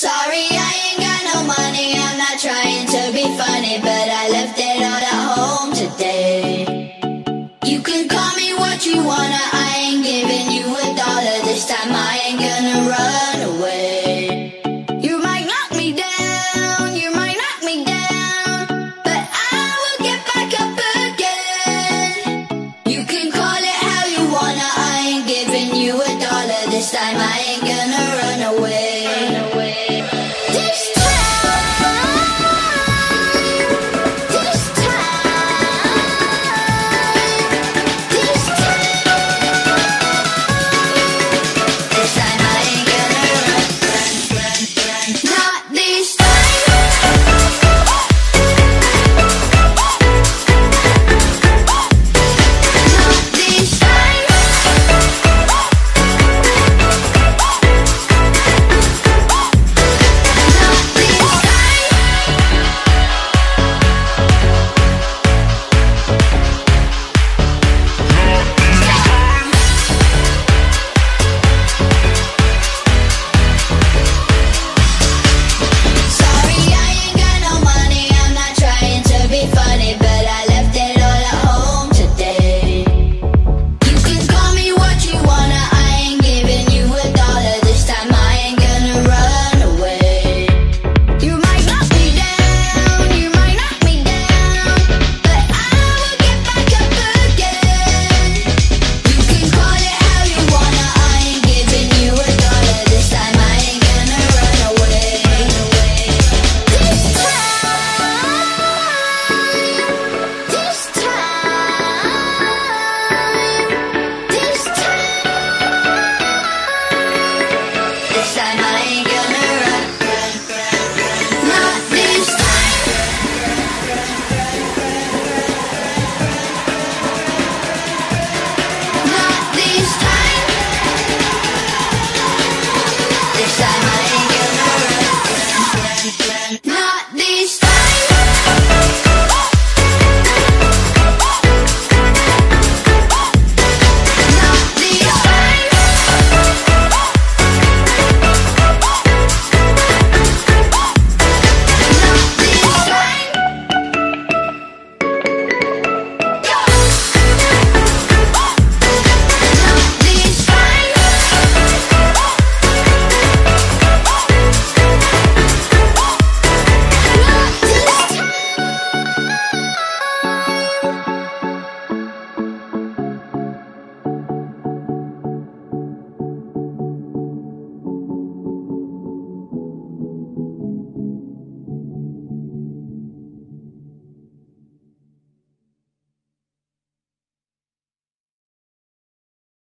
Sorry, I ain't got